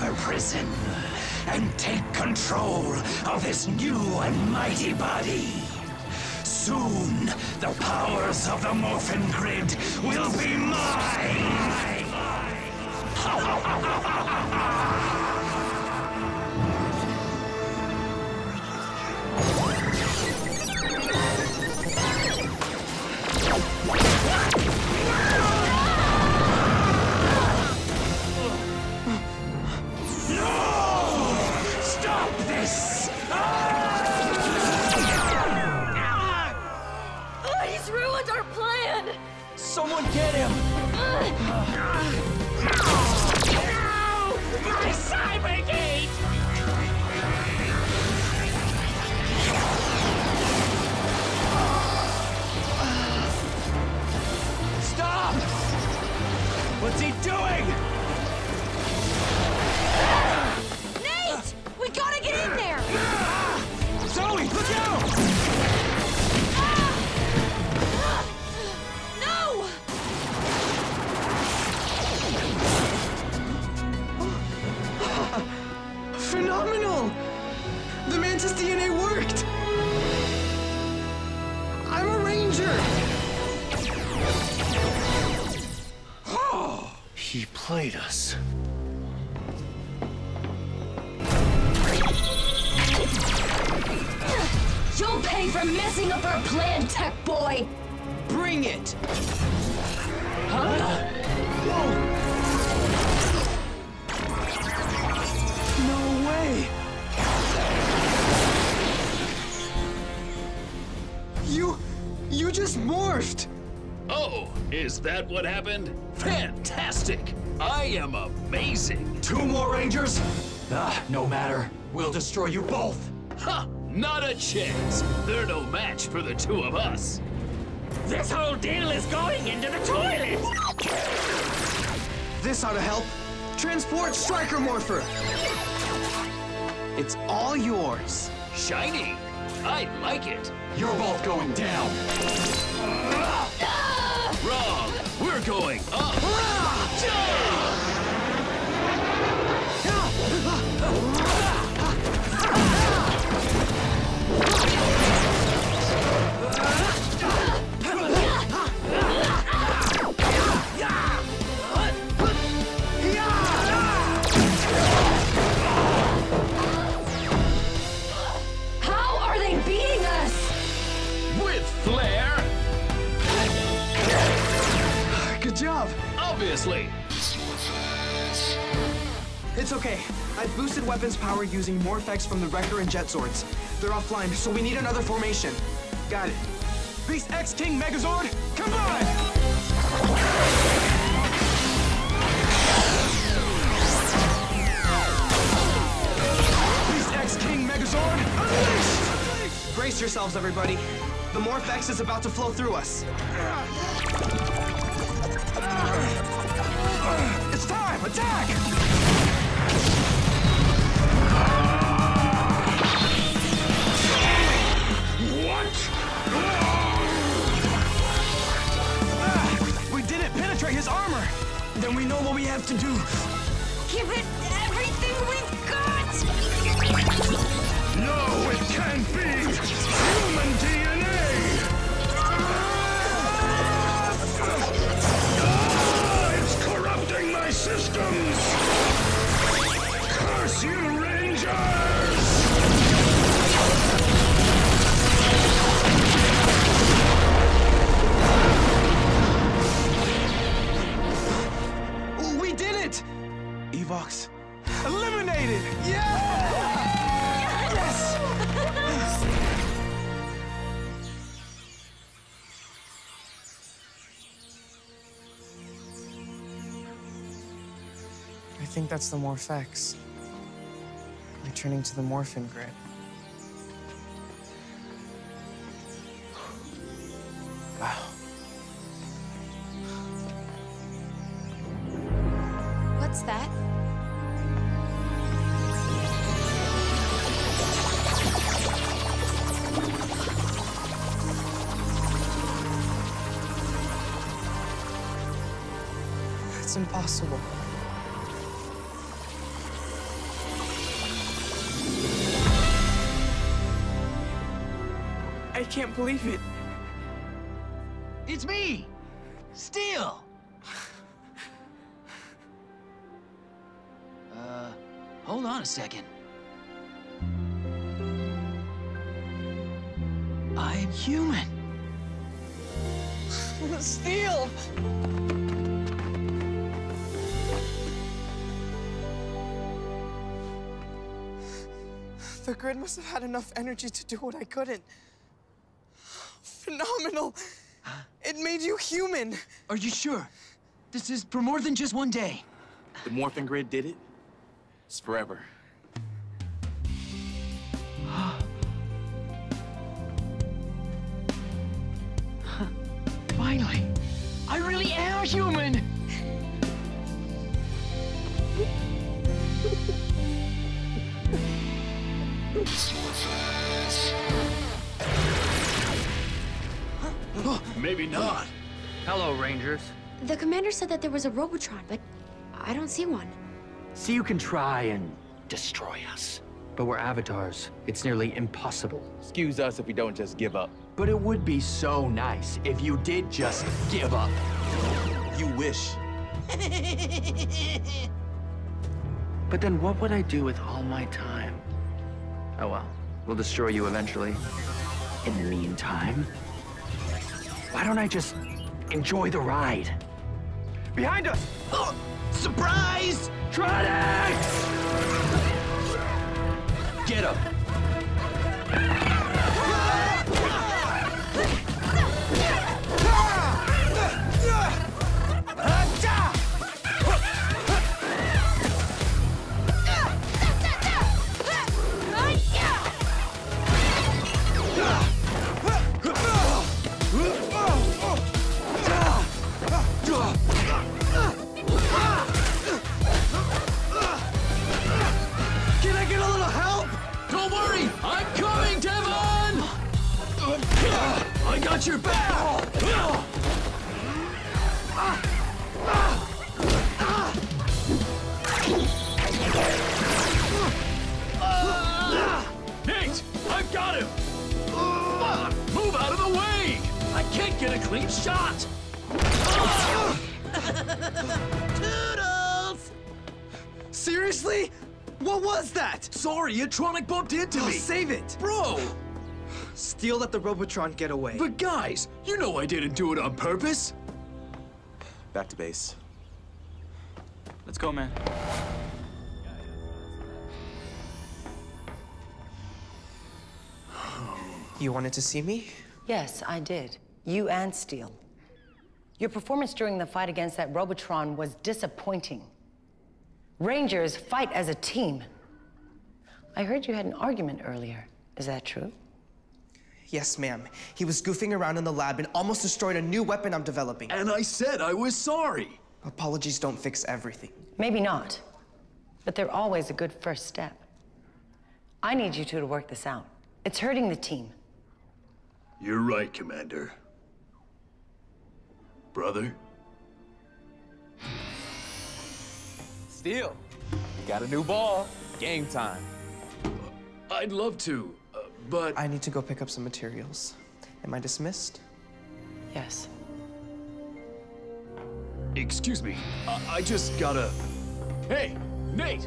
hyper prison and take control of this new and mighty body. Soon, the powers of the Morphin Grid will be mine! What's he doing? You... you just morphed! Oh, is that what happened? Fantastic! I am amazing! Two more Rangers? Ah, no matter. We'll destroy you both. Ha! Not a chance! They're no match for the two of us! This whole deal is going into the toilet! This ought to help. Transport Striker Morpher! It's all yours. Shiny! I like it! You're both going down. Wrong! We're going up! Ah! Obviously! It's okay. I've boosted weapons power using Morphex from the Wrecker and Jet Swords. They're offline, so we need another formation. Got it. Beast X King Megazord, Megazord, unleashed! Brace yourselves, everybody. The Morphex is about to flow through us. Time! Attack! Ah, we didn't penetrate his armor! Then we know what we have to do. Give it the Morphex. Returning to the Morphin Grid. Wow. What's that? It's impossible. Can't believe it. It's me! Steel! Uh, hold on a second. I'm human. Steel! The grid must have had enough energy to do what I couldn't. Phenomenal! It made you human! Are you sure? This is for more than just one day. The morphing grid did it. It's forever. Finally! I really am human! Maybe not. Hello, Rangers. The commander said that there was a Robotron, but I don't see one. See, you can try and destroy us. But we're avatars. It's nearly impossible. Excuse us if we don't just give up. But it would be so nice if you did just give up. You wish. But then what would I do with all my time? Oh well, we'll destroy you eventually. In the meantime, why don't I just enjoy the ride? Behind us! Oh, surprise! Tronics! Get him! Got your back! Nate, I've got him! Move out of the way! I can't get a clean shot! Toodles! Seriously? What was that? Sorry, a Tronic bumped into Oh, me. save it! Bro! Steel let the Robotron get away. But guys, you know I didn't do it on purpose. Back to base. Let's go, man. You wanted to see me? Yes, I did. You and Steel. Your performance during the fight against that Robotron was disappointing. Rangers fight as a team. I heard you had an argument earlier. Is that true? Yes, ma'am. He was goofing around in the lab and almost destroyed a new weapon I'm developing. And I said I was sorry. Apologies don't fix everything. Maybe not. But they're always a good first step. I need you two to work this out. It's hurting the team. You're right, Commander. Brother? Steel. You got a new ball. Game time. I'd love to, but... I need to go pick up some materials. Am I dismissed? Yes. Excuse me, I, I just gotta... Hey, Nate!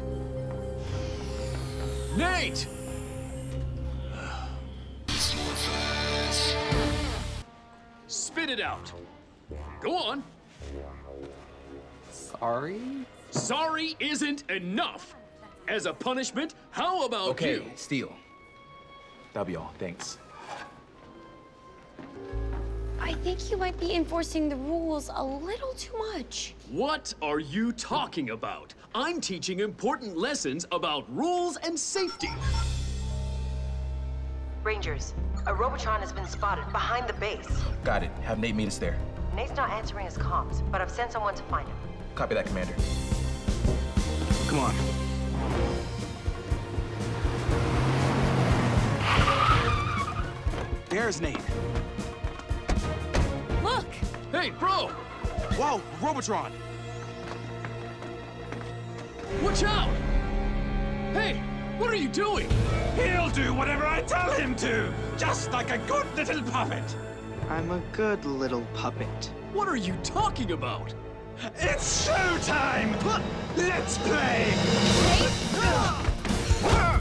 Nate! Spit it out. Go on. Sorry? Sorry isn't enough. As a punishment, how about Okay, you? Steel. That'll be all. Thanks. I think you might be enforcing the rules a little too much. What are you talking about? I'm teaching important lessons about rules and safety. Rangers, a Robotron has been spotted behind the base. Got it. Have Nate meet us there. Nate's not answering his comms, but I've sent someone to find him. Copy that, Commander. Come on. There's Nate. Look! Hey, bro! Whoa, Robotron! Watch out! Hey, What are you doing? He'll do whatever I tell him to, just like a good little puppet. I'm a good little puppet. What are you talking about? It's showtime! Let's play! Don't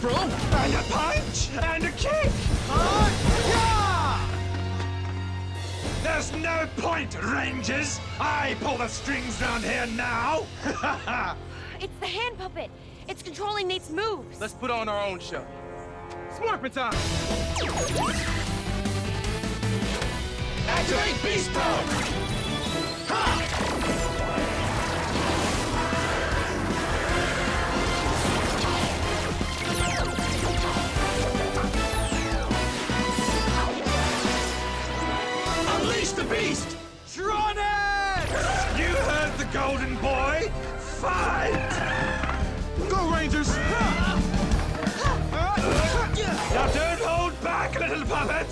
bro! And a punch! And a kick! There's no point, Rangers! I pull the strings round here now! It's the hand puppet. It's controlling Nate's moves. Let's put on our own show. Smorpin time! Activate beast mode! Tronics! You heard the golden boy! Fight! Go, Rangers! Now don't hold back, little puppet!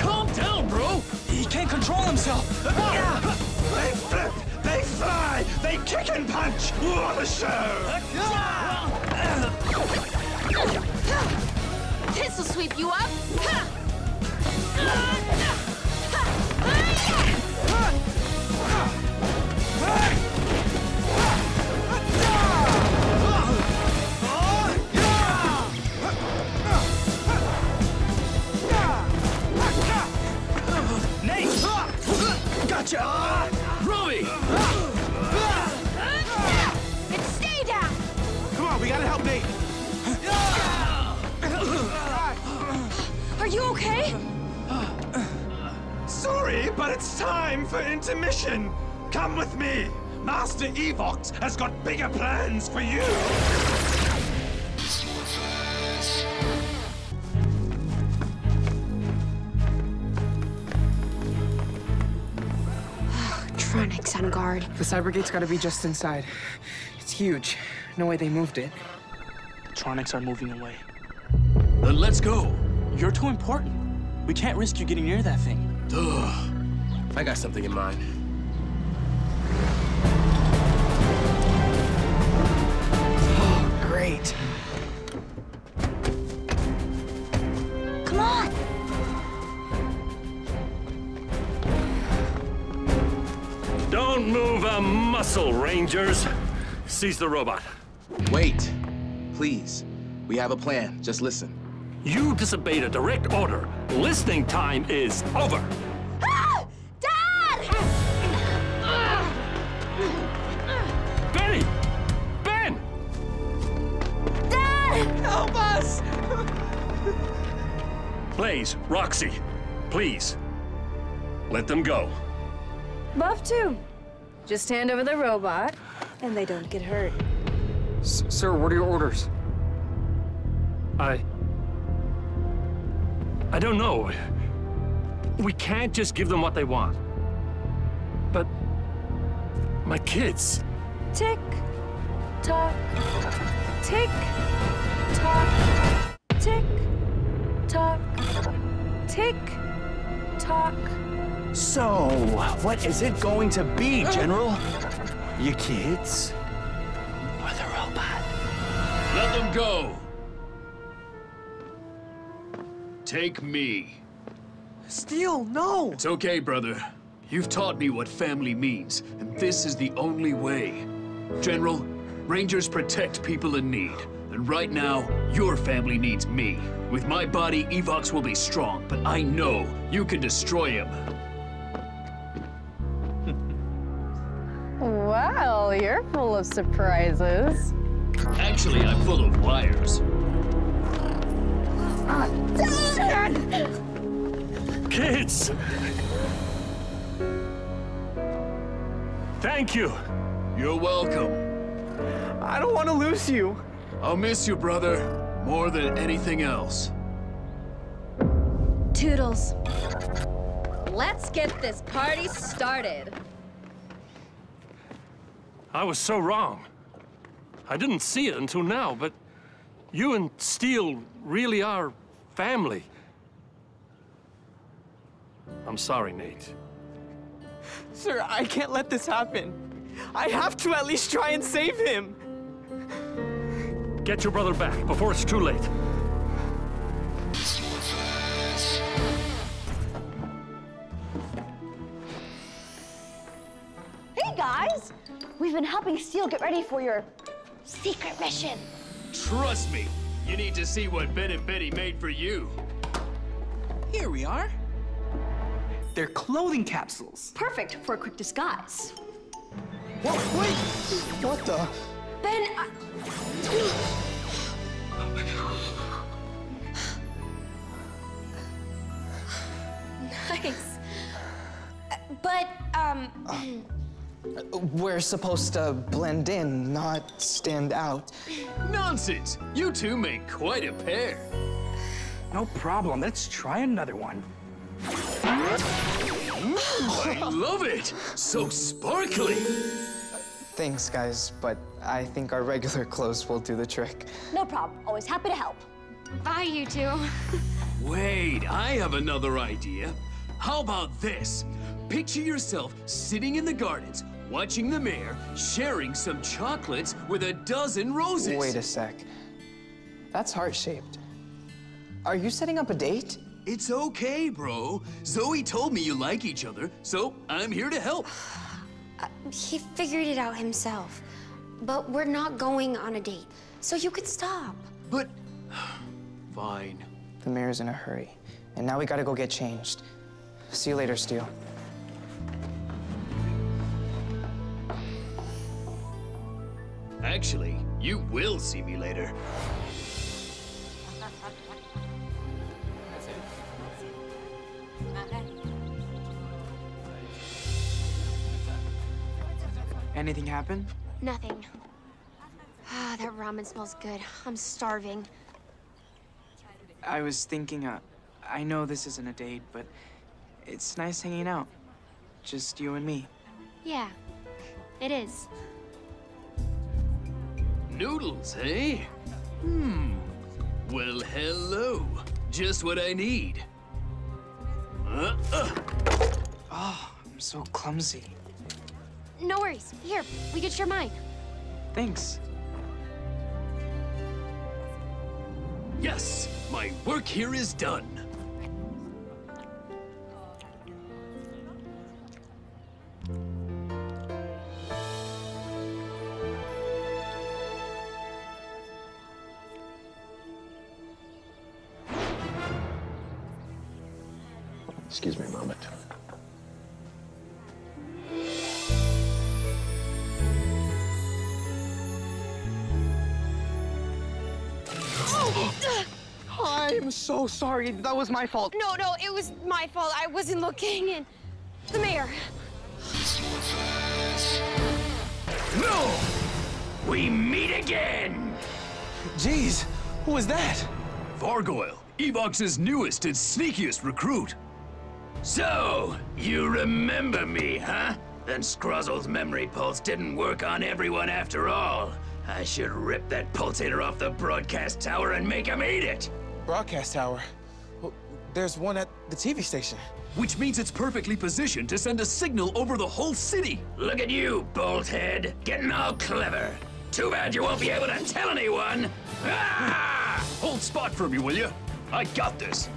Calm down, bro! He can't control himself! They flip! They fly! They kick and punch! What a show! This'll sweep you up. Has got bigger plans for you! Tronics on guard. The cyber gate's gotta be just inside. It's huge. No way they moved it. Tronics are moving away. Then let's go. You're too important. We can't risk you getting near that thing. Duh. I got something in mind. Great. Come on. Don't move a muscle, Rangers. Seize the robot. Wait. Please. We have a plan. Just listen. You disobeyed a direct order. Listening time is over. Blaze, Roxy, please. Let them go. Love to. Just hand over the robot, and they don't get hurt. sir, what are your orders? I. I don't know. We can't just give them what they want. But. My kids. Tick, tock, tick, tock, tick, tock, tick, tock. So, what is it going to be, mm. General? Your kids? Or the robot? Let them go. Take me. Steel, no! It's okay, brother. You've taught me what family means, and this is the only way. General, Rangers protect people in need. And right now, your family needs me. With my body, Evox will be strong, but I know you can destroy him. Well, you're full of surprises. Actually, I'm full of wires. Kids! Thank you. You're welcome. I don't want to lose you. I'll miss you, brother, more than anything else. Toodles. Let's get this party started. I was so wrong. I didn't see it until now, but you and Steel really are family. I'm sorry, Nate. Sir, I can't let this happen. I have to at least try and save him. Get your brother back before it's too late. Hey, guys! We've been helping Steel get ready for your secret mission. Trust me, you need to see what Ben and Betty made for you. Here we are. They're clothing capsules. Perfect for a quick disguise. Whoa, wait! What the? Ben, I... nice. But, um, We're supposed to blend in, not stand out. Nonsense! You two make quite a pair. No problem. Let's try another one. I love it! So sparkly! Thanks, guys, but I think our regular clothes will do the trick. no problem. Always happy to help. Bye, you two. Wait, I have another idea. How about this? Picture yourself sitting in the gardens, watching the mayor sharing some chocolates with a dozen roses. Wait a sec. That's heart-shaped. Are you setting up a date? It's okay, bro. Zoe told me you like each other, so I'm here to help. He figured it out himself. But we're not going on a date, so you could stop. But. Fine. The mayor's in a hurry, and now we gotta go get changed. See you later, Steel. Actually, you will see me later. Anything happen? Nothing. Ah, that ramen smells good. I'm starving. I was thinking, uh, I know this isn't a date, but it's nice hanging out. Just you and me. Yeah, it is. Noodles, eh? Hmm. Well, hello. Just what I need. Uh, uh. Oh, I'm so clumsy. No worries. Here, we could share mine. Thanks. Yes, my work here is done. Sorry. That was my fault. No, no, it was my fault. I wasn't looking, and the mayor. No! We meet again! Jeez, who was that? Vargoyle, Evox's newest and sneakiest recruit. So, you remember me, huh? Then Scrozzle's memory pulse didn't work on everyone after all. I should rip that pulsator off the broadcast tower and make him eat it! Broadcast tower? Well, there's one at the TV station. Which means it's perfectly positioned to send a signal over the whole city. Look at you, bolthead, getting all clever. Too bad you won't be able to tell anyone. Ah! Hold spot for me, will you? I got this.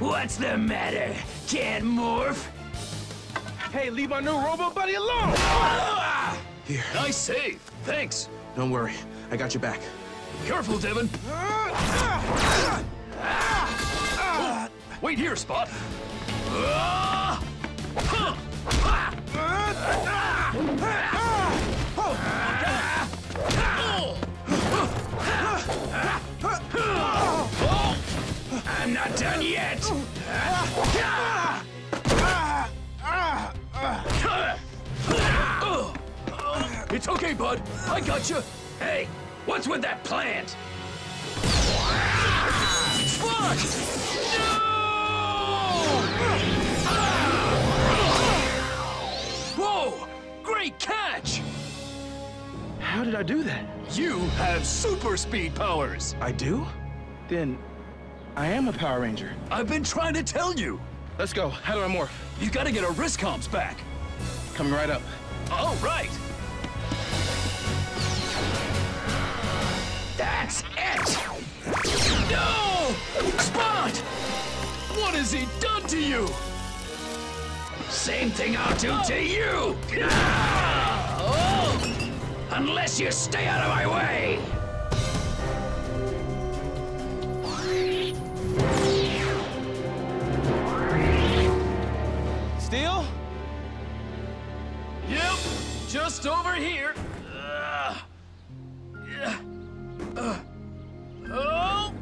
What's the matter? Can't morph? Hey, leave my new robot buddy alone! Ah! Here. Nice save. Thanks. Don't worry, I got your back. Careful, Devin. Wait here, Spot. I'm not done yet! It's okay, bud. I got you. Hey, what's with that plant? Spot! No! Whoa! Great catch! How did I do that? You have super speed powers! I do? Then I am a Power Ranger. I've been trying to tell you! Let's go. How do I morph? You gotta get our wrist comps back. Coming right up. All right! That's it! No! Spot! What has he done to you? Same thing I'll do to you! Ah! Oh! Unless you stay out of my way! Just over here. Uh. Uh, oh!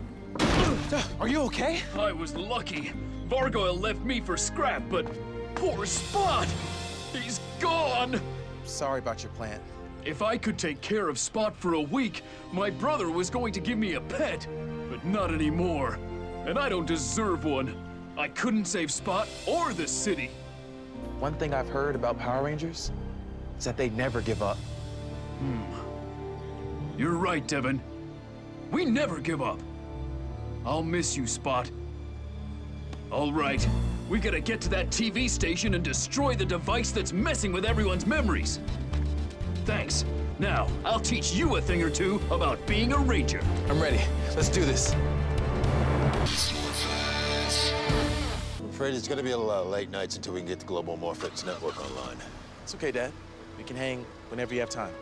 Are you okay? I was lucky. Vargoyle left me for scrap, but poor Spot! He's gone! Sorry about your plant. If I could take care of Spot for a week, my brother was going to give me a pet, but not anymore. And I don't deserve one. I couldn't save Spot or the city. One thing I've heard about Power Rangers is that they never give up. Hmm. You're right, Devin. We never give up. I'll miss you, Spot. All right, we gotta get to that TV station and destroy the device that's messing with everyone's memories. Thanks. Now, I'll teach you a thing or two about being a ranger. I'm ready. Let's do this. I'm afraid it's gonna be a lot of late nights until we can get the Global Morphex network online. It's okay, Dad. We can hang whenever you have time.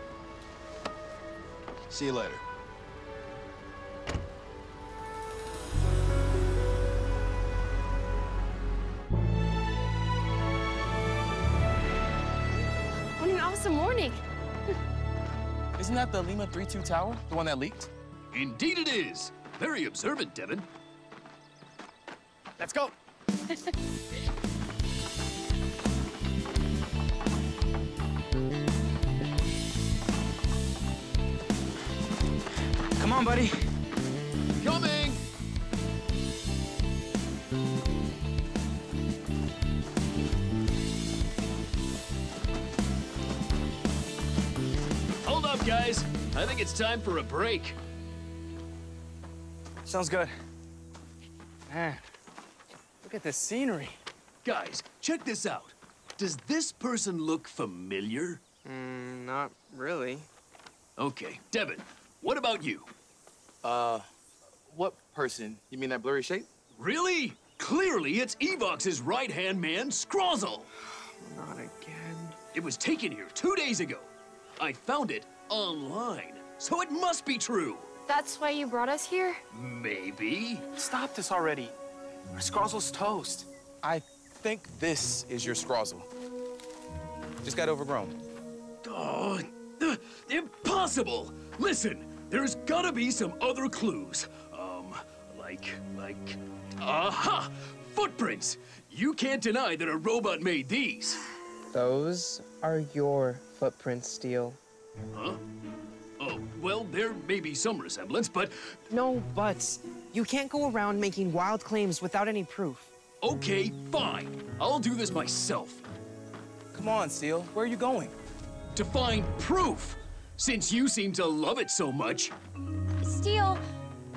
See you later. What an awesome morning. Isn't that the Lima 3-2 tower? The one that leaked? Indeed it is. Very observant, Devin. Let's go. on, buddy. Coming! Hold up, guys. I think it's time for a break. Sounds good. Man, look at this scenery. Guys, check this out. Does this person look familiar? Mm, not really. Okay, Devin, what about you? Uh, what person? You mean that blurry shape? Really? Clearly, it's Evox's right-hand man, Scrozzle. Not again. It was taken here two days ago. I found it online, so it must be true. That's why you brought us here? Maybe. Stop this already. Our Scrozzle's toast. I think this is your Scrozzle. Just got overgrown. Oh, uh, impossible! Listen, there's gotta be some other clues. Um, like, like, aha! Footprints! You can't deny that a robot made these. Those are your footprints, Steel. Huh? Oh, well, there may be some resemblance, but No buts. You can't go around making wild claims without any proof. okay, fine. I'll do this myself. Come on, Steel. Where are you going? To find proof! Since you seem to love it so much. Steel,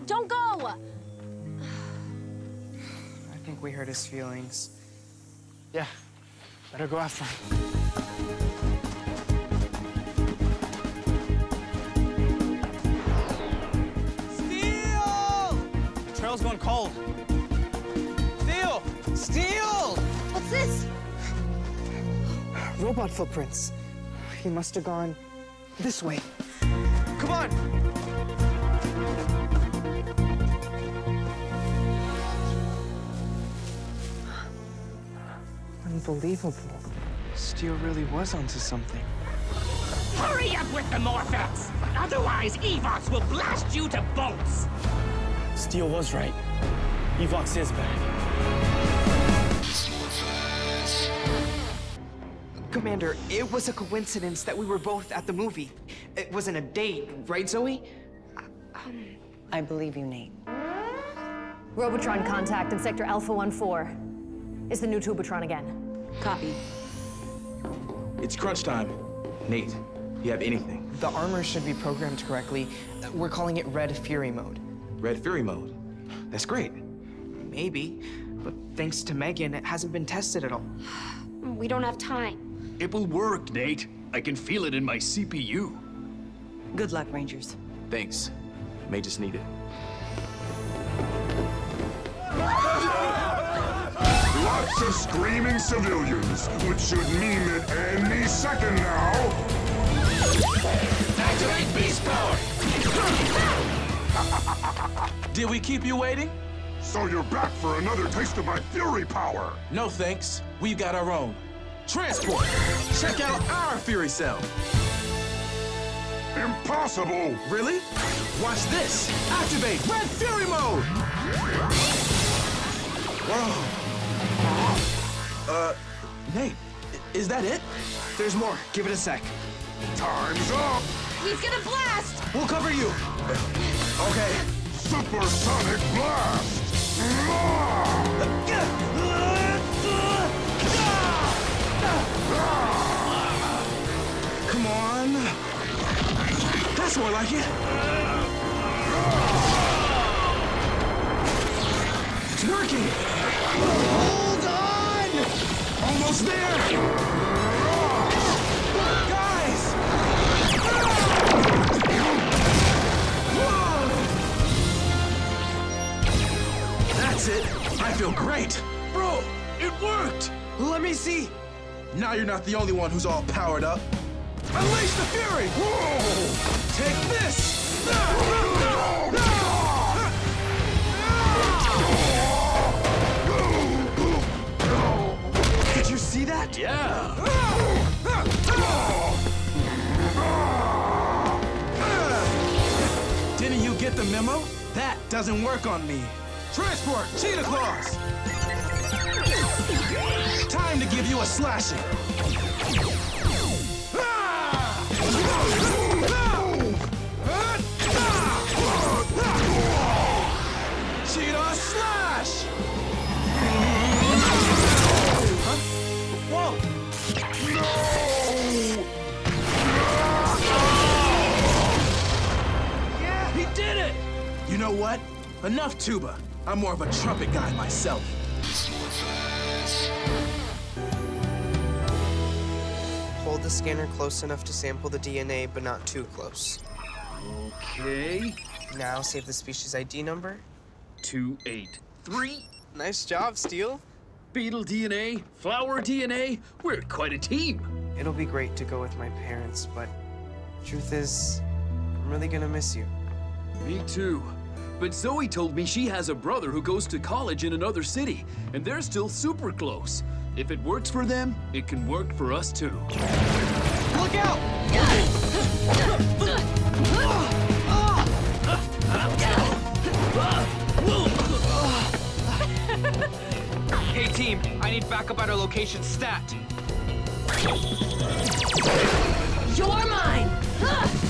don't go! I think we hurt his feelings. Yeah, better go after him. Steel! Trail's going cold. Steel! Steel! What's this? Robot footprints. He must have gone this way. Come on! Unbelievable. Steel really was onto something. Hurry up with the Morphex! Otherwise, Evox will blast you to bolts! Steel was right. Evox is back. Commander, it was a coincidence that we were both at the movie. It wasn't a date, right, Zoe? Um... I believe you, Nate. Robotron contact in Sector Alpha 1-4. Is the new Tubatron again. Copy. It's crunch time. Nate, You have anything? The armor should be programmed correctly. We're calling it Red Fury mode. Red Fury mode. That's great. Maybe, but thanks to Megan, it hasn't been tested at all. We don't have time. It will work, Nate. I can feel it in my CPU. Good luck, Rangers. Thanks. May just need it. Lots of screaming civilians, which should mean that any second now. Activate beast power! Did we keep you waiting? So you're back for another taste of my fury power. No thanks. We've got our own. Transport! Check out our Fury Cell. Impossible! Really? Watch this. Activate Red Fury mode! Whoa. Uh, Nate, is that it? There's more. Give it a sec. Time's up! He's gonna blast! We'll cover you. Okay. Supersonic blast! Come on. That's more like it. It's working. Hold on. Almost there. Guys. That's it. I feel great. Bro, it worked. Let me see. Now you're not the only one who's all powered up. Unleash the fury! Whoa! Take this! Did you see that? Yeah. Didn't you get the memo? That doesn't work on me. Transport, Cheetah Claws! Time to give you a slashing. Cheetah Slash! Huh? Whoa! Yeah, he did it! You know what? Enough tuba. I'm more of a trumpet guy myself. The scanner close enough to sample the DNA, but not too close. Okay. Now save the species ID number. 283. Nice job, Steel. Beetle DNA, flower DNA. We're quite a team. It'll be great to go with my parents, but truth is, I'm really gonna miss you. Me too. But Zoe told me she has a brother who goes to college in another city, and they're still super close. If it works for them, it can work for us too. Look out! Hey team, I need backup at our location stat. You're mine!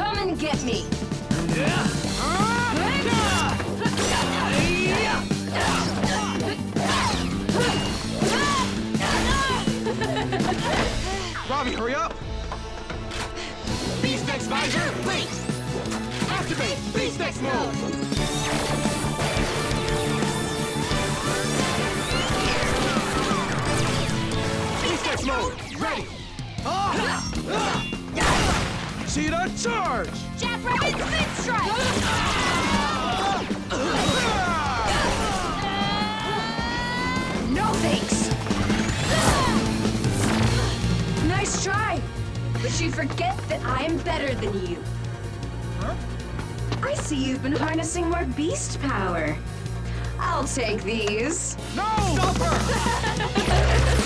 Come and get me! Ravi, hurry up! Beast Visor, blink! Activate Beast X mode! Mode, ready! Ah. Ah. Cheetah charge! Jackrabbit Spin Strike! No thanks! Nice try! But you forget that I am better than you. Huh? I see you've been harnessing more beast power. I'll take these. No! Stop her!